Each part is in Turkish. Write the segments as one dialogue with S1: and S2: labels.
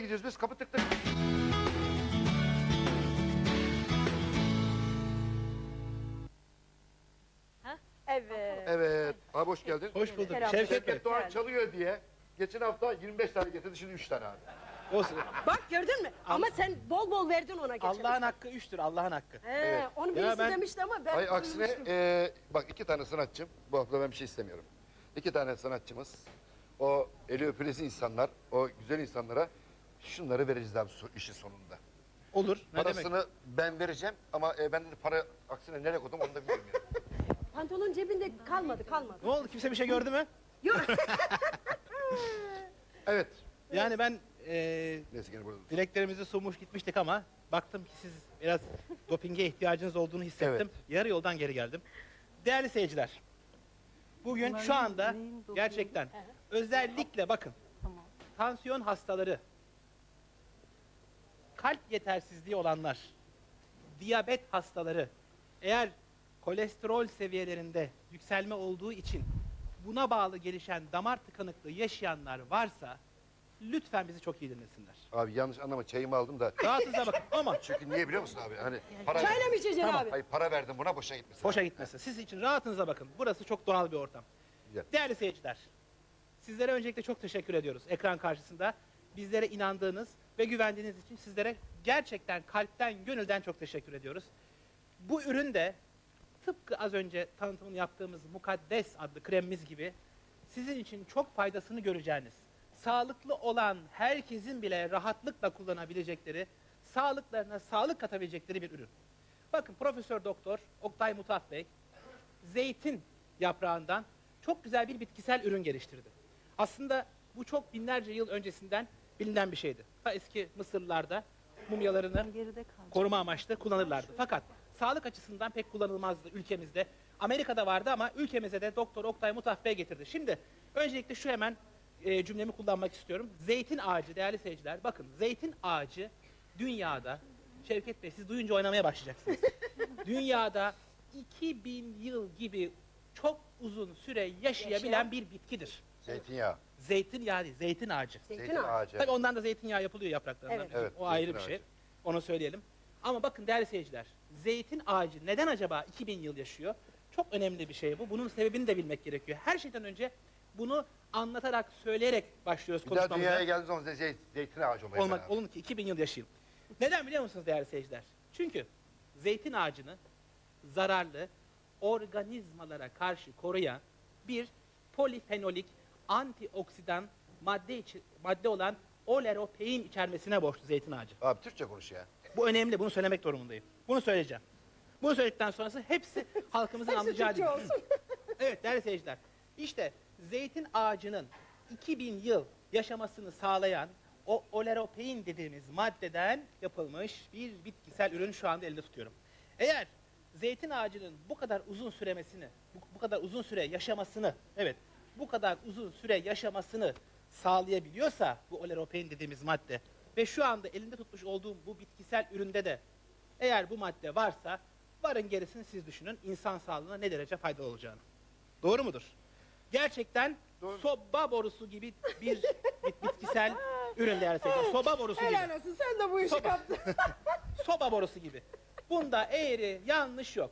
S1: gidiyoruz biz kapı tık tık.
S2: Evet.
S1: Evet. Abi hoş geldin.
S3: Hoş bulduk.
S2: Selam.
S3: Şevket Bey.
S1: Şevket Doğan çalıyor diye geçen hafta 25 tane getirdi şimdi 3 tane abi.
S3: Olsun.
S2: Bak gördün mü? Ama sen bol bol verdin ona geçen.
S3: Allah'ın hakkı üçtür. Allah'ın hakkı.
S2: He,
S1: Evet.
S2: onu
S3: Ya
S2: birisi
S3: ben-
S2: demişti ama ben
S1: Ay aksine
S2: duymuştum.
S1: e, bak iki tane sanatçım. Bu hafta ben bir şey istemiyorum. İki tane sanatçımız. O eli öpülesi insanlar, o güzel insanlara şunları vereceğiz abi so- işin sonunda.
S3: Olur. Ne demek?
S1: Parasını ben vereceğim ama e, ben de para aksine nereye koydum onu da bilmiyorum yani.
S2: Pantolon cebinde kalmadı kalmadı.
S3: Ne oldu? Kimse bir şey gördü mü?
S2: Yok.
S1: Evet.
S3: Yani ben eee
S1: Neyse gene burada. dur.
S3: dileklerimizi sunmuş gitmiştik ama baktım ki siz biraz dopinge ihtiyacınız olduğunu hissettim. Yarı yoldan geri geldim. Değerli seyirciler. Bugün şu anda gerçekten özellikle bakın tansiyon hastaları, kalp yetersizliği olanlar, diyabet hastaları, eğer kolesterol seviyelerinde yükselme olduğu için buna bağlı gelişen damar tıkanıklığı yaşayanlar varsa lütfen bizi çok iyi dinlesinler.
S1: Abi yanlış anlama çayımı aldım da.
S3: Rahatınıza bakın ama
S1: Çünkü niye biliyor musun abi? Hani para
S2: Çayla mı içeceksin
S3: Tamam.
S2: abi?
S1: Hayır para verdim buna boşa gitmesin.
S3: boşa gitmesin. Siz için rahatınıza bakın. Burası çok doğal bir ortam.
S1: Güzel.
S3: Değerli seyirciler, sizlere öncelikle çok teşekkür ediyoruz ekran karşısında. Bizlere inandığınız ve güvendiğiniz için sizlere gerçekten kalpten, gönülden çok teşekkür ediyoruz. Bu ürün de tıpkı az önce tanıtımını yaptığımız Mukaddes adlı kremimiz gibi sizin için çok faydasını göreceğiniz, sağlıklı olan herkesin bile rahatlıkla kullanabilecekleri, sağlıklarına sağlık katabilecekleri bir ürün. Bakın Profesör Doktor Oktay Mutaf Bey zeytin yaprağından çok güzel bir bitkisel ürün geliştirdi. Aslında bu çok binlerce yıl öncesinden bilinen bir şeydi. Ta eski Mısırlılarda mumyalarını koruma amaçlı kullanırlardı. Fakat sağlık açısından pek kullanılmazdı ülkemizde. Amerika'da vardı ama ülkemize de Doktor Oktay Mutaf Bey getirdi. Şimdi öncelikle şu hemen e, cümlemi kullanmak istiyorum. Zeytin ağacı değerli seyirciler bakın zeytin ağacı dünyada Şevket Bey siz duyunca oynamaya başlayacaksınız. dünyada 2000 yıl gibi çok uzun süre yaşayabilen
S2: Yaşayan.
S3: bir bitkidir.
S1: Zeytinyağı.
S3: Zeytin yani zeytin ağacı.
S2: Zeytin,
S1: Zeytin
S2: ağacı.
S1: ağacı.
S3: Tabii ondan da zeytinyağı yapılıyor yapraklarından.
S2: Evet.
S1: Evet,
S3: o ayrı
S1: zeytin
S3: bir şey.
S1: ağacı.
S3: Onu söyleyelim. Ama bakın değerli seyirciler, zeytin ağacı neden acaba 2000 yıl yaşıyor? Çok önemli bir şey bu. Bunun sebebini de bilmek gerekiyor. Her şeyden önce bunu anlatarak, söyleyerek başlıyoruz
S1: Bir daha
S3: konuşmamıza.
S1: dünyaya geldiğiniz zaman zey- zeytin ağacı olmayı
S3: Olmak, olun ki 2000 yıl yaşayayım. Neden biliyor musunuz değerli seyirciler? Çünkü zeytin ağacını zararlı organizmalara karşı koruyan bir polifenolik antioksidan madde içi- madde olan oleropein içermesine borçlu zeytin ağacı.
S1: Abi Türkçe konuş ya.
S3: Bu önemli. Bunu söylemek durumundayım. Bunu söyleyeceğim. Bunu söyledikten sonrası hepsi halkımızın
S2: Hepsi
S3: anlayacağı
S2: Türkçe olsun.
S3: Evet değerli seyirciler. İşte zeytin ağacının 2000 yıl yaşamasını sağlayan o oleropein dediğimiz maddeden yapılmış bir bitkisel ürün şu anda elde tutuyorum. Eğer zeytin ağacının bu kadar uzun süremesini, bu, bu kadar uzun süre yaşamasını, evet bu kadar uzun süre yaşamasını sağlayabiliyorsa bu oleropein dediğimiz madde ve şu anda elinde tutmuş olduğum bu bitkisel üründe de eğer bu madde varsa varın gerisini siz düşünün insan sağlığına ne derece faydalı olacağını. Doğru mudur? Gerçekten
S1: Doğru.
S3: soba borusu gibi bir bit- bitkisel ürün değerli seyirciler. Soba borusu gibi.
S2: Helal olsun sen de bu işi
S3: Soba.
S2: kaptın.
S3: Soba borusu gibi. Bunda eğri, yanlış yok.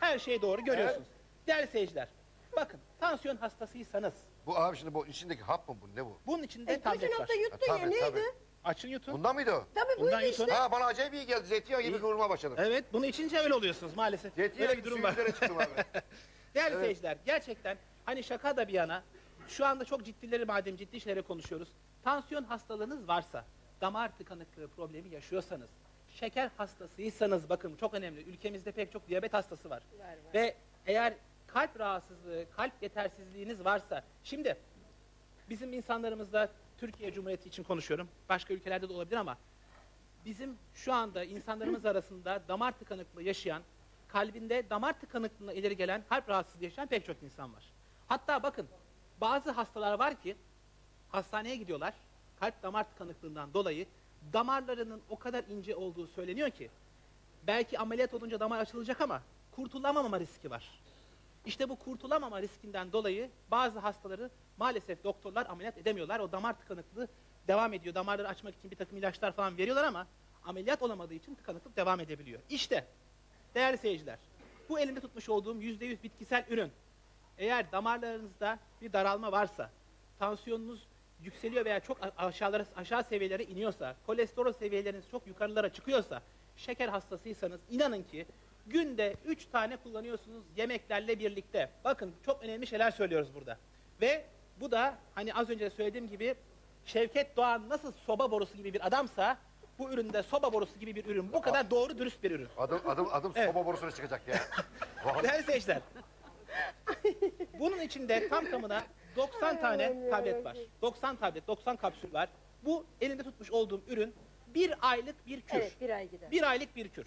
S3: Her şey doğru görüyorsunuz. Değerli seyirciler, bakın tansiyon hastasıysanız
S1: Bu abi şimdi bu içindeki hap mı bu ne bu?
S3: bunun içinde
S2: E, geçen
S3: tablet var.
S2: hafta yuttun
S1: Ha,
S2: ya
S1: tabii,
S2: neydi?
S1: tabii.
S3: Açın yutun.
S1: Bundan mıydı o?
S2: Tabii
S3: Bundan
S2: buydu işte.
S1: Ha bana acayip iyi geldi. Zeytinyağı gibi
S3: İyi.
S1: kıvırmaya başladım.
S3: Evet, bunu içince öyle oluyorsunuz maalesef.
S1: Zeytinyağı
S3: Böyle bir
S1: gibi
S3: durum
S1: suyun
S3: var.
S1: üzerine çıktım abi.
S3: Değerli
S1: Evet.
S3: seyirciler, gerçekten hani şaka da bir yana, şu anda çok ciddileri madem ciddi şeyleri konuşuyoruz. Tansiyon hastalığınız varsa, damar tıkanıklığı problemi yaşıyorsanız, şeker hastasıysanız bakın çok önemli. Ülkemizde pek çok diyabet hastası var.
S2: Var, var.
S3: Ve eğer kalp rahatsızlığı, kalp yetersizliğiniz varsa, şimdi bizim insanlarımızda Türkiye Cumhuriyeti için konuşuyorum. Başka ülkelerde de olabilir ama bizim şu anda insanlarımız arasında damar tıkanıklığı yaşayan, kalbinde damar tıkanıklığına ileri gelen kalp rahatsızlığı yaşayan pek çok insan var. Hatta bakın bazı hastalar var ki hastaneye gidiyorlar kalp damar tıkanıklığından dolayı damarlarının o kadar ince olduğu söyleniyor ki belki ameliyat olunca damar açılacak ama kurtulamama riski var. İşte bu kurtulamama riskinden dolayı bazı hastaları maalesef doktorlar ameliyat edemiyorlar. O damar tıkanıklığı devam ediyor. Damarları açmak için bir takım ilaçlar falan veriyorlar ama ameliyat olamadığı için tıkanıklık devam edebiliyor. İşte değerli seyirciler bu elimde tutmuş olduğum %100 bitkisel ürün eğer damarlarınızda bir daralma varsa, tansiyonunuz yükseliyor veya çok aşağılara, aşağı seviyelere iniyorsa, kolesterol seviyeleriniz çok yukarılara çıkıyorsa, şeker hastasıysanız inanın ki günde 3 tane kullanıyorsunuz yemeklerle birlikte. Bakın çok önemli şeyler söylüyoruz burada. Ve bu da hani az önce söylediğim gibi Şevket Doğan nasıl soba borusu gibi bir adamsa bu üründe soba borusu gibi bir ürün. Bu kadar doğru dürüst bir ürün.
S1: Adım adım adım
S3: Evet.
S1: soba borusuna çıkacak ya. Vallahi.
S3: Değerli seyirciler. Bunun içinde tam tamına 90 tane tablet var. 90 tablet, 90 kapsül var. Bu elimde tutmuş olduğum ürün bir aylık bir kür.
S2: Evet bir ay gider.
S3: Bir aylık bir kür.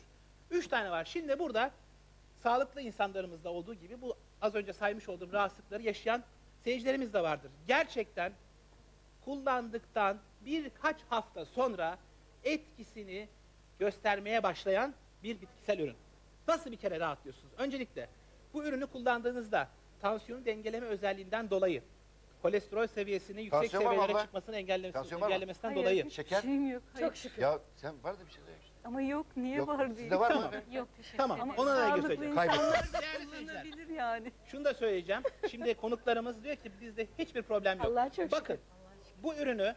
S3: Üç tane var. Şimdi burada sağlıklı insanlarımızda olduğu gibi bu az önce saymış olduğum rahatsızlıkları yaşayan seyircilerimiz de vardır. Gerçekten kullandıktan birkaç hafta sonra etkisini göstermeye başlayan bir bitkisel ürün. Nasıl bir kere rahatlıyorsunuz? Öncelikle bu ürünü kullandığınızda tansiyonu dengeleme özelliğinden dolayı kolesterol seviyesini yüksek
S1: Tansiyon var mı
S3: seviyelere
S1: abla?
S3: çıkmasını engellemesi,
S1: Tansiyon var mı?
S3: engellemesinden
S4: Hayır,
S3: dolayı.
S4: hiç
S1: Şeker?
S4: şeyim yok. Hayır.
S2: Çok şükür.
S1: Ya sen var da bir şey söylemiştin.
S4: Ama yok niye
S1: Yok,
S4: var
S1: sizde
S4: diye.
S1: var mı?
S3: Tamam.
S4: Yok teşekkür
S3: Tamam,
S4: ederim.
S3: ona da
S4: Sağlıklı
S3: göstereceğim.
S4: insanlar
S3: Değerli seyirciler.
S4: kullanabilir yani.
S3: Şunu da söyleyeceğim. Şimdi konuklarımız diyor ki bizde hiçbir problem yok.
S2: Allah'a çok
S3: Bakın
S2: şükür.
S3: bu ürünü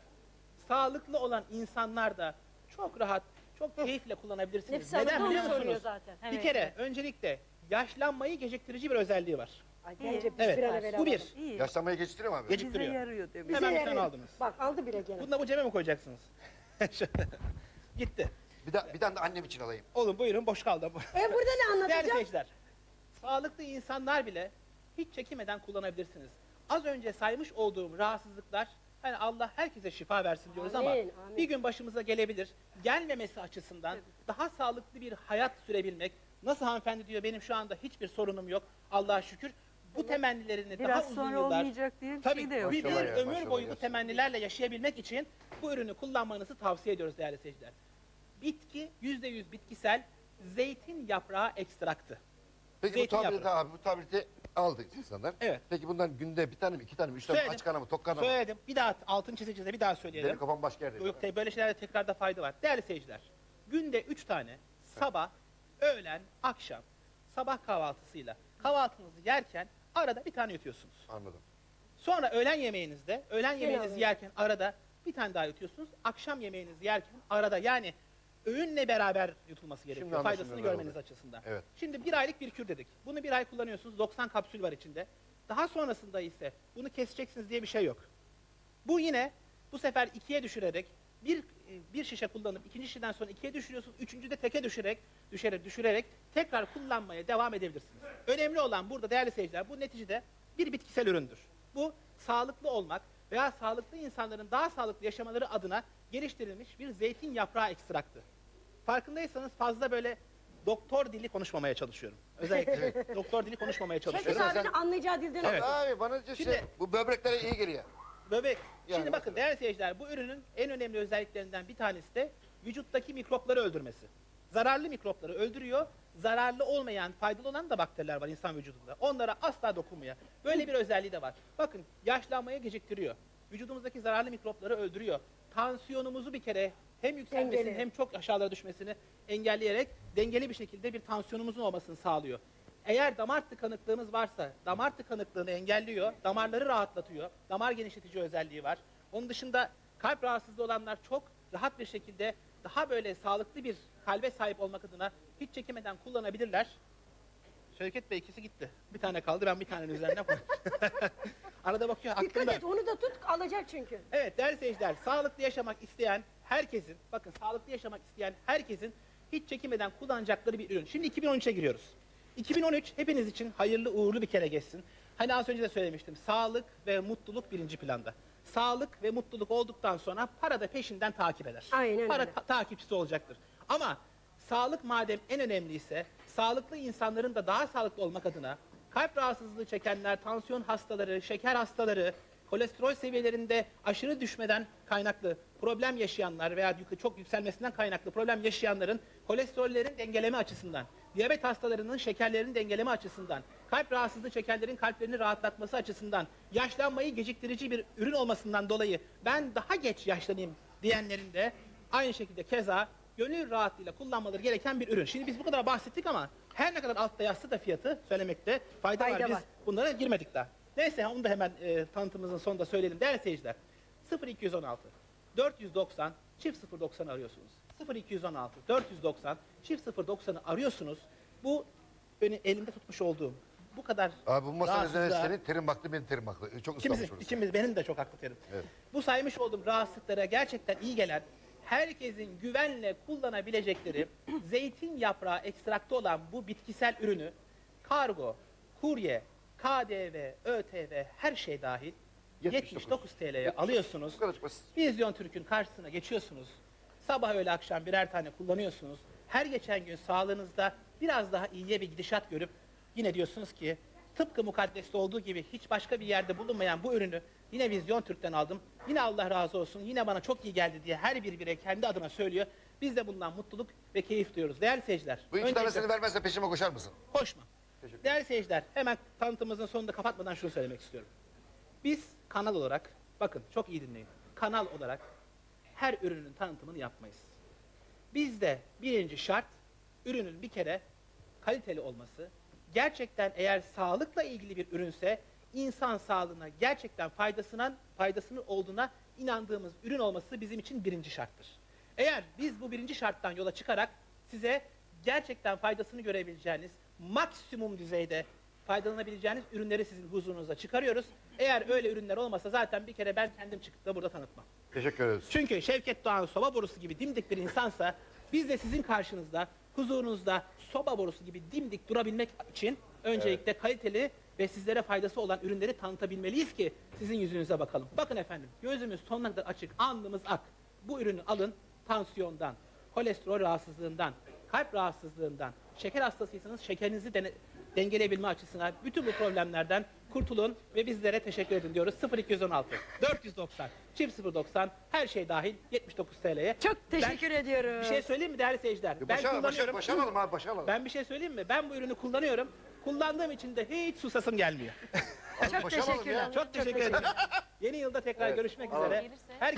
S3: sağlıklı olan insanlar da çok rahat, çok keyifle kullanabilirsiniz.
S2: Nefis Hanım
S3: Neden
S2: da onu
S3: biliyor
S2: soruyor
S3: musunuz?
S2: zaten.
S3: Bir kere
S4: evet.
S3: öncelikle yaşlanmayı geciktirici bir özelliği var.
S2: Ay, bence biz
S3: Evet,
S2: bir
S3: bu bir.
S4: İyi.
S1: Yaşlanmayı geçtiriyor mu abi?
S3: Gece-
S4: Bize
S3: Geciktiriyor.
S4: yarıyor demek.
S3: Hemen bir
S2: yarıyor.
S3: tane aldınız.
S2: Bak aldı bile gene.
S3: Bunu da bu cebe mi koyacaksınız? Şöyle. Gitti.
S1: Bir, da, bir tane de annem için alayım.
S3: Oğlum buyurun boş kaldı.
S2: E burada ne
S3: Değerli
S2: anlatacağız?
S3: seyirciler, sağlıklı insanlar bile hiç çekinmeden kullanabilirsiniz. Az önce saymış olduğum rahatsızlıklar, hani Allah herkese şifa versin diyoruz ama
S2: Amin, amin.
S3: bir gün başımıza gelebilir. Gelmemesi açısından daha sağlıklı bir hayat sürebilmek. Nasıl hanımefendi diyor benim şu anda hiçbir sorunum yok Allah'a şükür. Bu temennilerini daha
S4: Biraz
S3: uzun
S4: sonra
S3: yıllar
S4: olmayacak diye bir
S3: Tabii
S4: şey de yok.
S3: bir, bir
S1: Maşallah ya,
S3: ömür
S1: maşallah
S3: boyu bu temennilerle yaşayabilmek için bu ürünü kullanmanızı tavsiye ediyoruz değerli seyirciler. Bitki %100 bitkisel zeytin yaprağı ekstraktı.
S1: Peki
S3: Zeytin
S1: bu tableti
S3: yaprağı.
S1: abi bu tableti aldık insanlar.
S3: Evet.
S1: Peki bundan günde bir tane mi iki tane mi üç tane mi
S3: Söyledim.
S1: aç karnı mı tok karnı mı?
S3: Söyledim. Bir daha altın çizeceğiz de bir daha söyleyelim.
S1: Benim kafam başka yerde.
S3: Yok tabii böyle şeylerde tekrarda fayda var. Değerli seyirciler, günde üç tane sabah, öğlen, akşam, sabah kahvaltısıyla kahvaltınızı yerken arada bir tane yutuyorsunuz.
S1: Anladım.
S3: Sonra öğlen yemeğinizde, öğlen yemeğinizi
S2: alın.
S3: yerken arada bir tane daha yutuyorsunuz. Akşam yemeğinizi yerken arada yani öğünle beraber yutulması gerekiyor
S1: anlaşılıyor
S3: faydasını
S1: ne
S3: görmeniz açısından.
S1: Evet.
S3: Şimdi bir aylık bir kür dedik. Bunu bir ay kullanıyorsunuz. 90 kapsül var içinde. Daha sonrasında ise bunu keseceksiniz diye bir şey yok. Bu yine bu sefer ikiye düşürerek bir e, bir şişe kullanıp ikinci şişeden sonra ikiye düşürüyorsunuz. Üçüncü de teke düşürerek düşerek düşürerek tekrar kullanmaya devam edebilirsiniz. Önemli olan burada değerli seyirciler bu neticede bir bitkisel üründür. Bu sağlıklı olmak veya sağlıklı insanların daha sağlıklı yaşamaları adına geliştirilmiş bir zeytin yaprağı ekstraktı. Farkındaysanız fazla böyle doktor dili konuşmamaya çalışıyorum. Özellikle doktor dili konuşmamaya
S2: Şevket
S3: çalışıyorum.
S2: Abinin anlayacağı dilden
S3: Evet.
S2: evet.
S1: Abi bana işte
S3: Şimdi-
S1: bu böbreklere iyi geliyor.
S3: Böbrek.
S1: Yani
S3: Şimdi bakın
S1: mesela.
S3: değerli seyirciler bu ürünün en önemli özelliklerinden bir tanesi de vücuttaki mikropları öldürmesi. Zararlı mikropları öldürüyor. Zararlı olmayan, faydalı olan da bakteriler var insan vücudunda. Onlara asla dokunmuyor. Böyle bir özelliği de var. Bakın yaşlanmayı geciktiriyor. Vücudumuzdaki zararlı mikropları öldürüyor. Tansiyonumuzu bir kere hem yükselmesini
S2: Dengeli.
S3: hem çok aşağılara düşmesini engelleyerek dengeli bir şekilde bir tansiyonumuzun olmasını sağlıyor. Eğer damar tıkanıklığınız varsa damar tıkanıklığını engelliyor, damarları rahatlatıyor, damar genişletici özelliği var. Onun dışında kalp rahatsızlığı olanlar çok rahat bir şekilde daha böyle sağlıklı bir kalbe sahip olmak adına hiç çekinmeden kullanabilirler. Şevket Bey ikisi gitti. Bir tane kaldı ben bir tanenin üzerine koydum. Arada bakıyor
S2: Dikkat
S3: aklımda.
S2: et onu da tut alacak çünkü.
S3: Evet değerli seyirciler, sağlıklı yaşamak isteyen herkesin, bakın sağlıklı yaşamak isteyen herkesin hiç çekinmeden kullanacakları bir ürün. Şimdi 2013'e giriyoruz. 2013 hepiniz için hayırlı uğurlu bir kere geçsin. Hani az önce de söylemiştim, sağlık ve mutluluk birinci planda. Sağlık ve mutluluk olduktan sonra para da peşinden takip eder.
S2: Aynen
S3: para
S2: öyle.
S3: ta- takipçisi olacaktır. Ama sağlık madem en önemliyse, sağlıklı insanların da daha sağlıklı olmak adına kalp rahatsızlığı çekenler, tansiyon hastaları, şeker hastaları, kolesterol seviyelerinde aşırı düşmeden kaynaklı problem yaşayanlar veya çok yükselmesinden kaynaklı problem yaşayanların kolesterollerin dengeleme açısından diyabet hastalarının şekerlerini dengeleme açısından, kalp rahatsızlığı çekenlerin kalplerini rahatlatması açısından, yaşlanmayı geciktirici bir ürün olmasından dolayı ben daha geç yaşlanayım diyenlerin de aynı şekilde keza gönül rahatlığıyla kullanmaları gereken bir ürün. Şimdi biz bu kadar bahsettik ama her ne kadar altta yazsa da fiyatı söylemekte fayda,
S2: Fayda
S3: var. Biz
S2: var.
S3: bunlara girmedik daha. Neyse onu da hemen e, tanıtımımızın sonunda söyleyelim. Değerli seyirciler 0216 490 çift 090 arıyorsunuz. 0216 490 çift 090'ı arıyorsunuz. Bu benim elimde tutmuş olduğum bu kadar
S1: Abi bu masanın üzerine senin terim baktı benim terim baktı. Çok ıslanmış
S3: İkimiz, ikimiz benim de çok haklı terim.
S1: Evet.
S3: Bu saymış olduğum rahatsızlıklara gerçekten iyi gelen, herkesin güvenle kullanabilecekleri zeytin yaprağı ekstraktı olan bu bitkisel ürünü kargo, kurye, KDV, ÖTV her şey dahil
S1: 79
S3: 79 TL'ye alıyorsunuz. Vizyon Türk'ün karşısına geçiyorsunuz. Sabah öğle akşam birer tane kullanıyorsunuz. Her geçen gün sağlığınızda biraz daha iyiye bir gidişat görüp yine diyorsunuz ki tıpkı mukaddeste olduğu gibi hiç başka bir yerde bulunmayan bu ürünü yine Vizyon Türk'ten aldım. Yine Allah razı olsun yine bana çok iyi geldi diye her bir birey kendi adına söylüyor. Biz de bundan mutluluk ve keyif duyuyoruz. Değerli seyirciler.
S1: Bu iki
S3: öncelikle-
S1: tanesini vermezse peşime koşar mısın?
S3: Koşma.
S1: Teşekkür
S3: Değerli seyirciler, hemen tanıtımımızın sonunda kapatmadan şunu söylemek istiyorum. Biz kanal olarak, bakın çok iyi dinleyin. Kanal olarak her ürünün tanıtımını yapmayız. Bizde birinci şart, ürünün bir kere kaliteli olması. Gerçekten eğer sağlıkla ilgili bir ürünse, insan sağlığına gerçekten faydasının, faydasının olduğuna inandığımız ürün olması bizim için birinci şarttır. Eğer biz bu birinci şarttan yola çıkarak size gerçekten faydasını görebileceğiniz, maksimum düzeyde faydalanabileceğiniz ürünleri sizin huzurunuza çıkarıyoruz. Eğer öyle ürünler olmasa zaten bir kere ben kendim çıkıp da burada tanıtmam.
S1: Teşekkür ederiz.
S3: Çünkü Şevket Doğan soba borusu gibi dimdik bir insansa biz de sizin karşınızda, huzurunuzda soba borusu gibi dimdik durabilmek için öncelikle kaliteli ve sizlere faydası olan ürünleri tanıtabilmeliyiz ki sizin yüzünüze bakalım. Bakın efendim gözümüz sonuna kadar açık, alnımız ak. Bu ürünü alın tansiyondan, kolesterol rahatsızlığından, kalp rahatsızlığından, şeker hastasıysanız şekerinizi dene- dengeleyebilme açısından bütün bu problemlerden kurtulun ve bizlere teşekkür edin diyoruz. 0216 490 çift 090 her şey dahil 79 TL'ye.
S2: Çok teşekkür ediyorum.
S3: Bir şey söyleyeyim mi değerli seyirciler?
S1: E
S3: Ben
S1: Başa, başa,
S3: kullanıyorum.
S1: başaralım abi başaralım.
S3: Ben bir şey söyleyeyim mi? Ben bu ürünü kullanıyorum. Kullandığım için de hiç susasım gelmiyor.
S2: Çok
S1: Başaralım
S2: teşekkürler.
S1: ya.
S3: Çok teşekkür ederim. Yeni yılda tekrar
S1: Evet.
S3: görüşmek üzere. Her